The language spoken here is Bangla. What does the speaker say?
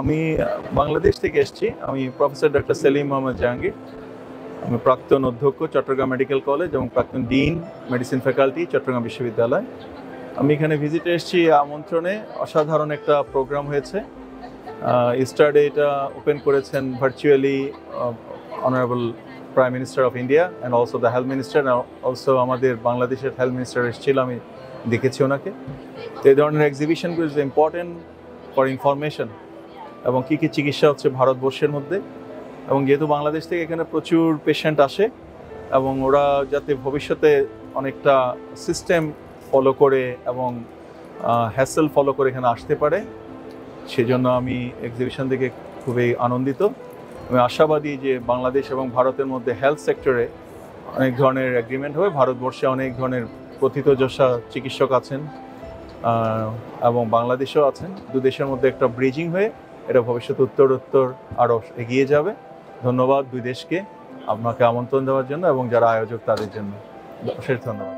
আমি বাংলাদেশ থেকে এসেছি। আমি প্রফেসর ডক্টর সেলিম মোহাম্মদ জাহাঙ্গীর। আমি প্রাক্তন অধ্যক্ষ, চট্টগ্রাম মেডিকেল কলেজ এবং প্রাক্তন ডিন, মেডিসিন ফ্যাকাল্টি, চট্টগ্রাম বিশ্ববিদ্যালয়। আমি এখানে ভিজিটে এসেছি আমন্ত্রণে। অসাধারণ একটা প্রোগ্রাম হয়েছে। ইস্টারডে এটা ওপেন করেছেন virtually honourable prime minister of India and also the health minister also আমাদের বাংলাদেশের হেলথ মিনিস্টার এসেছিল, আমি দেখেছি ওনাকে। তো এই ধরনের এক্সিবিশনগুলো ইম্পর্টেন্ট ফর ইনফরমেশন এবং কী কী চিকিৎসা হচ্ছে ভারতবর্ষের মধ্যে। এবং যেহেতু বাংলাদেশ থেকে এখানে প্রচুর পেশেন্ট আসে, এবং ওরা যাতে ভবিষ্যতে অনেকটা সিস্টেম ফলো করে এবং হ্যাসেল ফলো করে এখানে আসতে পারে, সেজন্য আমি এক্সিবিশন থেকে খুবই আনন্দিত। আমি আশাবাদী যে বাংলাদেশ এবং ভারতের মধ্যে হেলথ সেক্টরে অনেক ধরনের এগ্রিমেন্ট হবে। ভারতবর্ষে অনেক ধরনের প্রথিতযশা চিকিৎসক আছেন এবং বাংলাদেশেও আছেন। দু দেশের মধ্যে একটা ব্রিজিং হয়ে এটা ভবিষ্যতে উত্তর উত্তর আরও এগিয়ে যাবে। ধন্যবাদ দুই দেশকে আপনাকে আমন্ত্রণ দেওয়ার জন্য এবং যারা আয়োজক তাদের জন্য। অশেষ ধন্যবাদ।